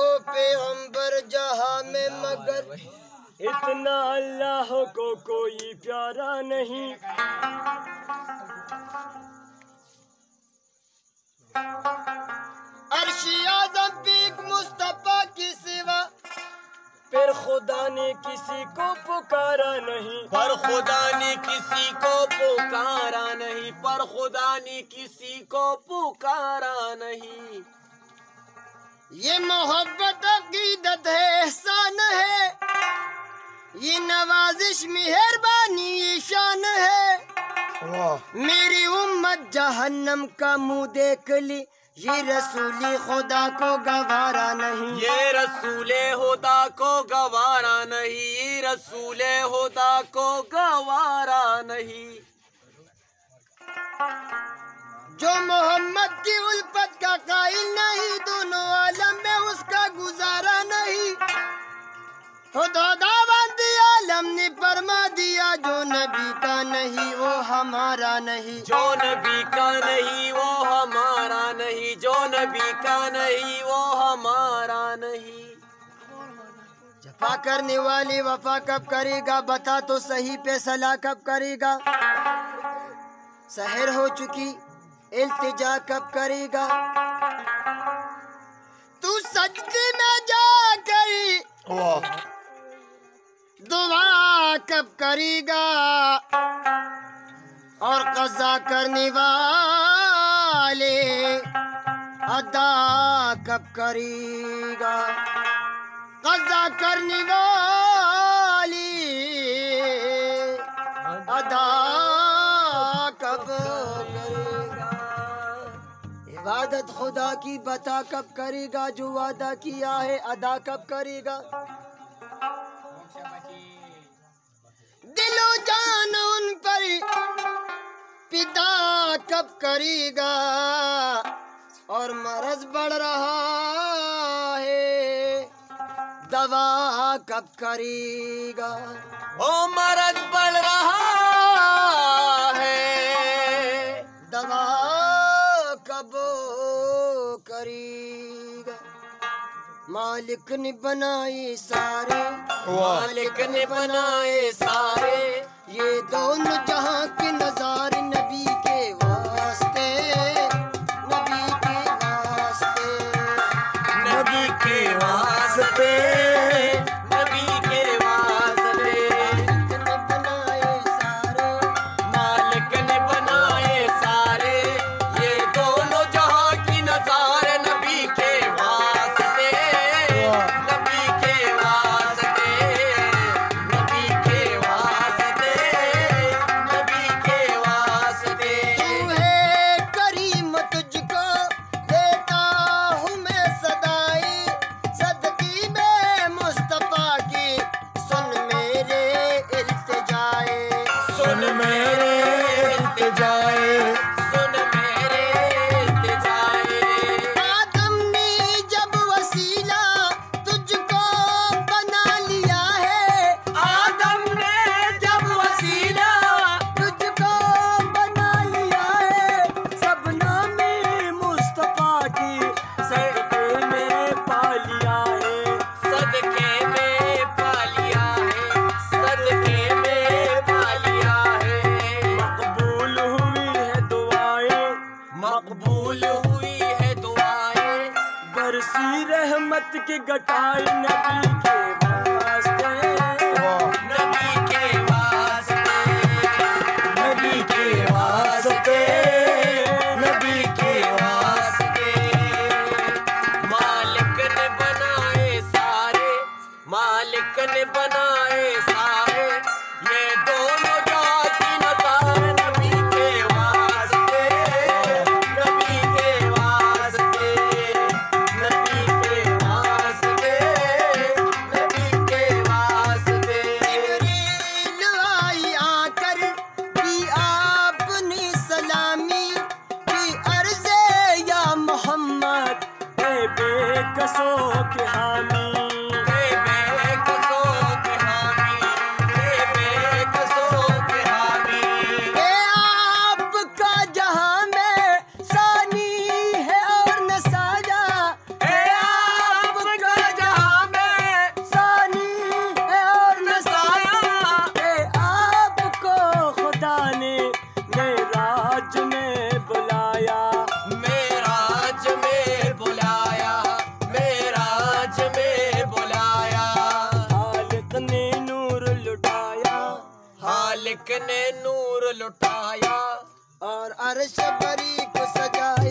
को पैगंबर जहाँ में मगर इतना अल्लाह को कोई प्यारा नहीं। मुस्तफ़ा की सिवा। फिर खुदा ने किसी को पुकारा नहीं। पर खुदा ने किसी को पुकारा नहीं। पर खुदा ने किसी को पुकारा नहीं। ये मोहब्बत अकीदत है एहसान है। ये नवाजिश मेहरबानी ये शान है। मेरी उम्मत जहन्नम का मुँह देख ली। ये रसूली खुदा को गवारा नहीं। ये रसूले खुदा को गवारा नहीं। ये रसूले खुदा को गवारा नहीं। जो मोहम्मद की उल्फत खुदा दावंदी आलम ने फरमा दिया जो नबी का नहीं वो हमारा नहीं। जो नबी का नहीं वो हमारा नहीं। जो नबी का नहीं वो हमारा नहीं। जफा करने वाली वफा कब करेगा बता तो सही पे सलाह कब करेगा? शहर हो चुकी इल्तिजा कब करेगा? तू सजदे में जा कब करेगा और कजा करने वाले अदा कब करेगा? कजा करने वाली अदा कब करेगा? इबादत खुदा की बता कब करेगा? जो वादा किया है अदा कब करेगा? कब करेगा? और मरज बढ़ रहा है। दवा कब करेगा? ओ मरद बढ़ रहा है। दवा कब करेगा? मालिक ने बनाए सारे। मालिक ने बनाए सारे। ये दोनों जहाँ के नजारे नबी के रहमत की गटाई नबी के वास्ते मालिक ने नूर लुटाया और अरश बरी को सजाया।